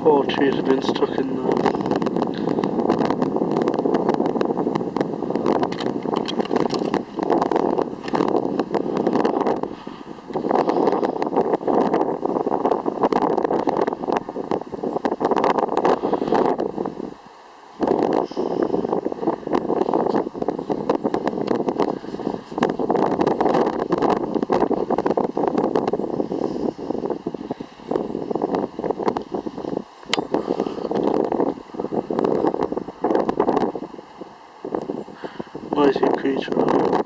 poor trees have been stuck in there. amazing creature.